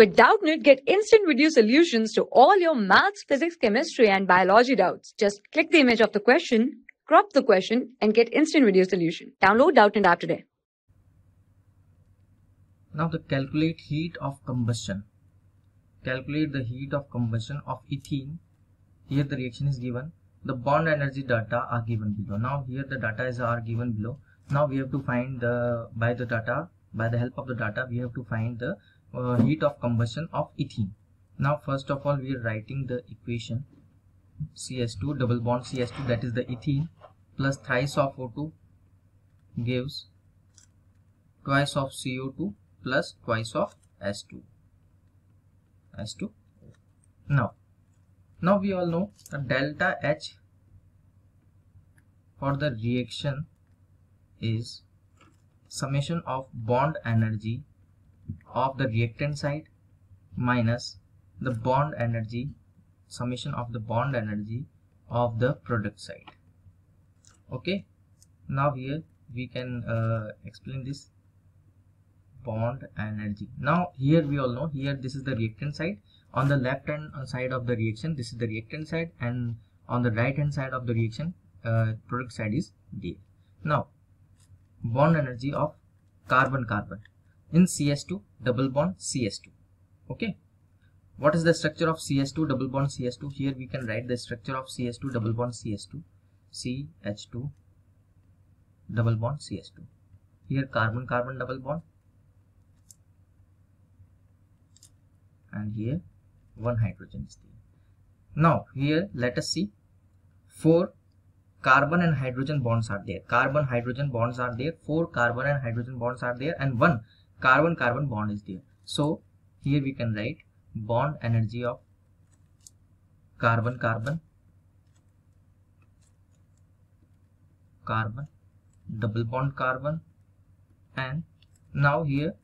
With Doubtnut, get instant video solutions to all your maths, physics, chemistry, and biology doubts. Just click the image of the question, crop the question, and get instant video solution. Download Doubtnut app today. Now the calculate heat of combustion. Calculate the heat of combustion of ethene. Here the reaction is given. The bond energy data are given below. Now here the data is are given below. Now we have to find the by the data by the help of the data we have to find the uh, heat of combustion of ethene. Now first of all we are writing the equation CH2 double bond CH2 that is the ethene plus thrice of O2 gives twice of CO2 plus twice of S2 S2 now now we all know that delta H for the reaction is summation of bond energy of the reactant side minus the bond energy summation of the bond energy of the product side. Okay? Now here we can uh, explain this bond energy. Now here we all know here this is the reactant side. On the left hand side of the reaction this is the reactant side and on the right hand side of the reaction uh, product side is D. Now bond energy of carbon carbon in CH2 double bond CH2 okay? What is the structure of CH2 double bond CH2 here we can write the structure of CH2 double bond CS2 CH2 double bond CH2 here carbon carbon double bond. And here one hydrogen is there now here let us see four carbon and hydrogen bonds are there. Carbon hydrogen bonds are there. Four carbon and hydrogen bonds are there. And one carbon carbon bond is there. So here we can write bond energy of carbon carbon carbon double bond carbon and now here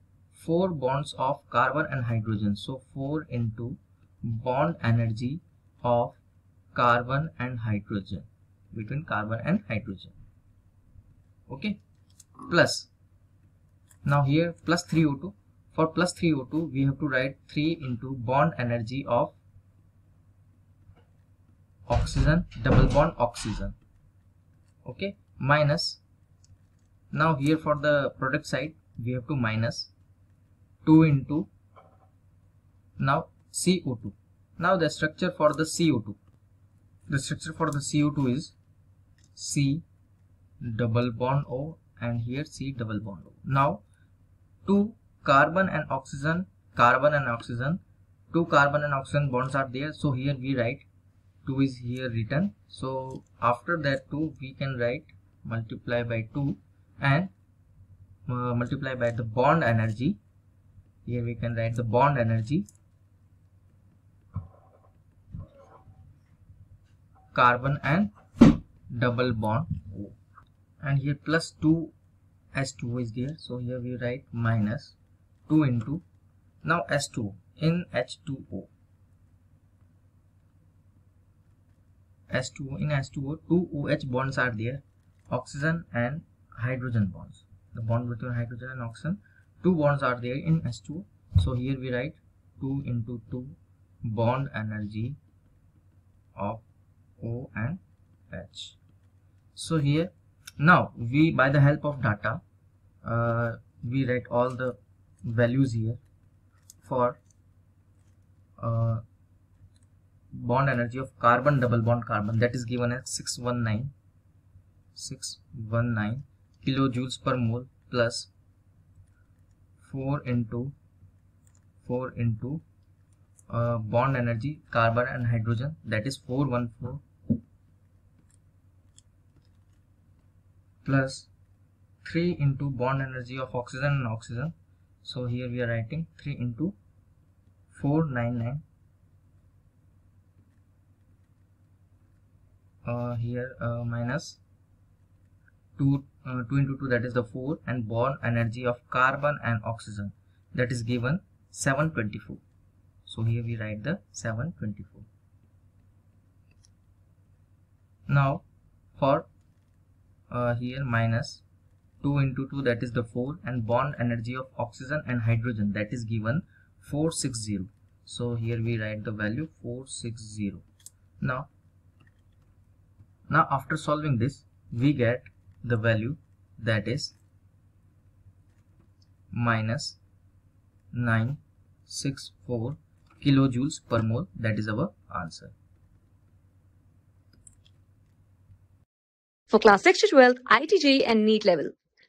four bonds of carbon and hydrogen. So 4 into bond energy of carbon and hydrogen between carbon and hydrogen. Okay? Plus now here plus 3O2 for plus 3O2 we have to write 3 into bond energy of oxygen double bond oxygen. Okay? Minus. Now here for the product side we have to minus 2 into now CO2 now the structure for the CO2 the structure for the CO2 is C double bond O and here C double bond O. Now two carbon and oxygen, carbon and oxygen, two carbon and oxygen bonds are there. So here we write 2 is here written. So after that 2 we can write multiply by 2 and uh, multiply by the bond energy. Here we can write the bond energy carbon and double bond and here plus 2 S2 is there. So here we write minus 2 into now S2 in H2O S2 in H2O two OH bonds are there oxygen and hydrogen bonds. The bond between hydrogen and oxygen two bonds are there in H2O so here we write 2 into 2 bond energy of O and H. So here now we by the help of data uh, we write all the values here for uh, bond energy of carbon double bond carbon. That is given as 619 619 kilojoules per mole plus 4 into 4 into uh, bond energy carbon and hydrogen. That is 414 plus 3 into bond energy of oxygen and oxygen. So here we are writing 3 into 499 uh, here uh, minus 2 uh, 2 into 2 that is the 4 and bond energy of carbon and oxygen that is given 724 so here we write the 724 now for uh, here minus 2 into 2 that is the 4 and bond energy of oxygen and hydrogen that is given 460 so here we write the value 460 now now after solving this we get the value that is minus 964 kilojoules per mole. That is our answer. For class 6 to 12 IIT JEE and NEET level